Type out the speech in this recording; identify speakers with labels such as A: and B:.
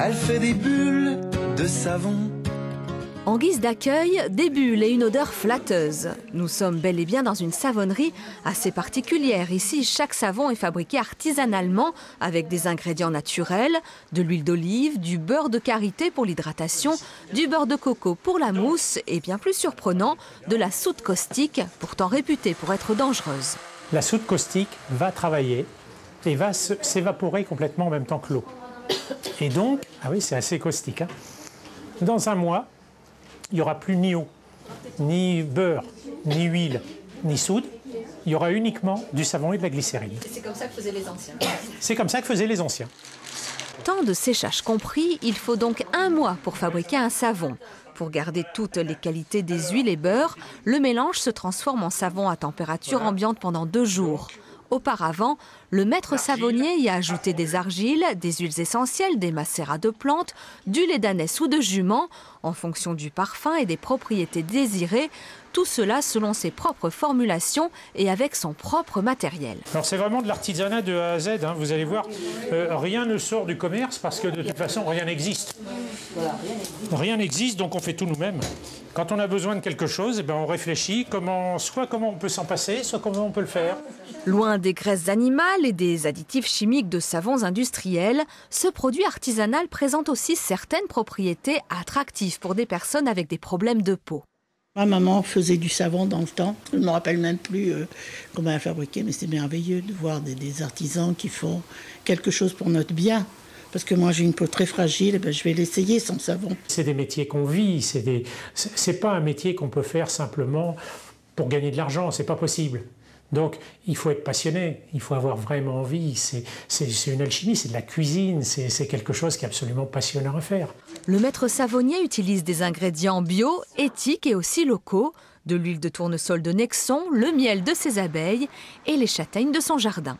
A: Elle fait des bulles de savon.
B: En guise d'accueil, des bulles et une odeur flatteuse. Nous sommes bel et bien dans une savonnerie assez particulière. Ici, chaque savon est fabriqué artisanalement avec des ingrédients naturels, de l'huile d'olive, du beurre de karité pour l'hydratation, du beurre de coco pour la mousse et bien plus surprenant, de la soude caustique, pourtant réputée pour être dangereuse.
C: La soude caustique va travailler et va s'évaporer complètement en même temps que l'eau. Et donc, ah oui, c'est assez caustique. Hein. dans un mois, il n'y aura plus ni eau, ni beurre, ni huile, ni soude. Il y aura uniquement du savon et de la glycérine.
B: C'est comme ça que faisaient les anciens.
C: C'est comme ça que faisaient les anciens.
B: Temps de séchage compris, il faut donc un mois pour fabriquer un savon. Pour garder toutes les qualités des huiles et beurres, le mélange se transforme en savon à température ambiante pendant deux jours. Auparavant, le maître savonnier y a ajouté des argiles, des huiles essentielles, des macérats de plantes, du lait d'ânesse ou de jument, en fonction du parfum et des propriétés désirées, tout cela selon ses propres formulations et avec son propre matériel.
C: Alors c'est vraiment de l'artisanat de A à Z, hein. vous allez voir, euh, rien ne sort du commerce parce que de toute façon rien n'existe. Rien n'existe, donc on fait tout nous-mêmes. Quand on a besoin de quelque chose, eh ben, on réfléchit comment, soit comment on peut s'en passer, soit comment on peut le faire.
B: Loin des graisses animales et des additifs chimiques de savons industriels, ce produit artisanal présente aussi certaines propriétés attractives pour des personnes avec des problèmes de peau.
D: Ma maman faisait du savon dans le temps. Je ne me rappelle même plus euh, comment elle fabriquait, mais c'est merveilleux de voir des, artisans qui font quelque chose pour notre bien. Parce que moi j'ai une peau très fragile, eh ben, je vais l'essayer sans savon.
C: C'est des métiers qu'on vit, c'est des... pas un métier qu'on peut faire simplement pour gagner de l'argent, c'est pas possible. Donc il faut être passionné, il faut avoir vraiment envie. C'est une alchimie, c'est de la cuisine, c'est quelque chose qui est absolument passionnant à faire.
B: Le maître savonnier utilise des ingrédients bio, éthiques et aussi locaux, de l'huile de tournesol de Nexon, le miel de ses abeilles et les châtaignes de son jardin.